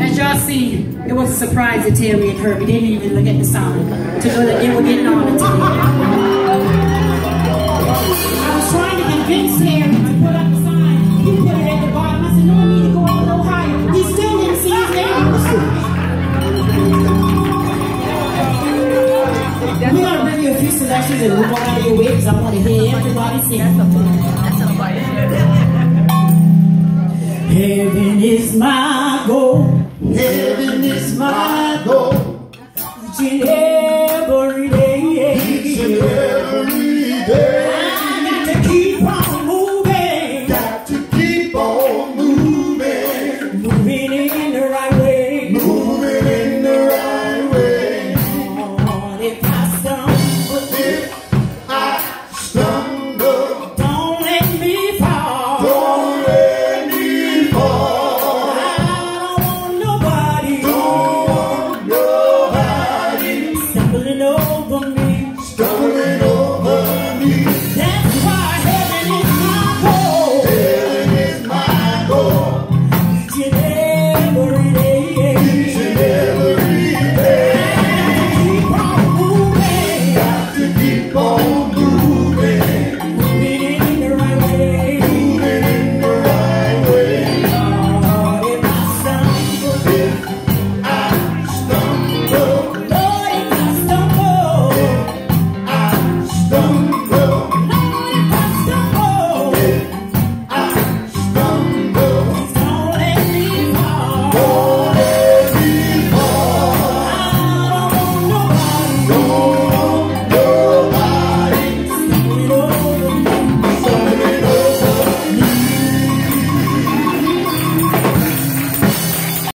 As y'all see, it was a surprise to Terry and her. We didn't even look at the sign to know that they were getting on the until I was trying to convince Terry to put up the sign. He put it at the bottom. I said, no, I need to go up no higher. He still didn't see his name. We're going to bring you a few selections and move on out of your way because I want to hear everybody sing. Heaven is my goal. Heaven is my goal.